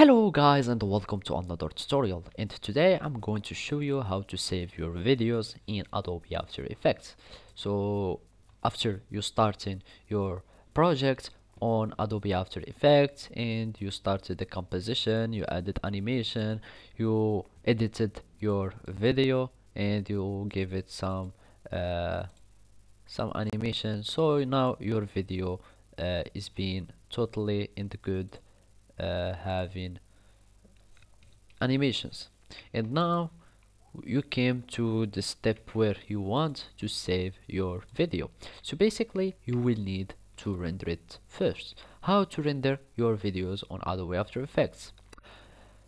Hello guys and welcome to another tutorial and today I'm going to show you how to save your videos in Adobe After Effects. So after you starting your project on Adobe After Effects and you started the composition, you added animation, you edited your video and you give it some uh, some animation so now your video uh, is being totally in the good uh, having animations and now you came to the step where you want to save your video so basically you will need to render it first how to render your videos on Adobe After Effects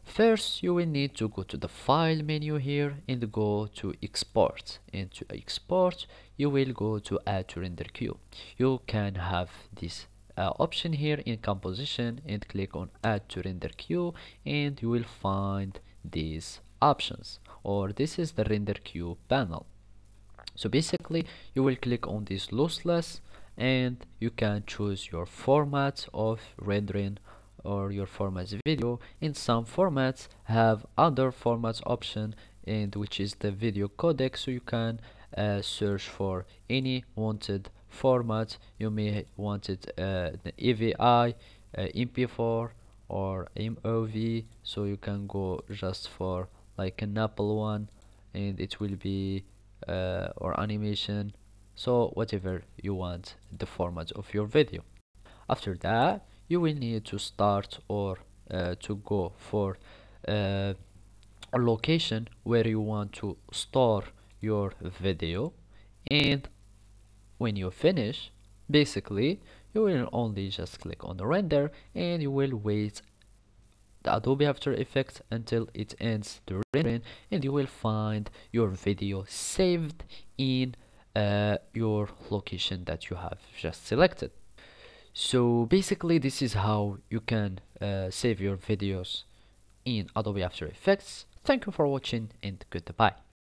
First, you will need to go to the file menu here and go to export. And to export, you will go to add to render queue. You can have this uh, option here in composition and click on add to render queue and you will find these options. Or this is the render queue panel. So basically you will click on this lossless and you can choose your format of rendering or your formats video. In some formats have other formats option and which is the video codec. So you can uh, search for any wanted format you may want it uh, the AVI uh, MP4 or MOV so you can go just for like an Apple one and it will be uh, or animation. So whatever you want the format of your video. After that you will need to start or uh, to go for uh, a location where you want to store your video and when you finish basically you will only just click on the render and you will wait the Adobe After Effects until it ends the rendering and you will find your video saved in uh, your location that you have just selected. So basically this is how you can uh, save your videos in Adobe After Effects. Thank you for watching and goodbye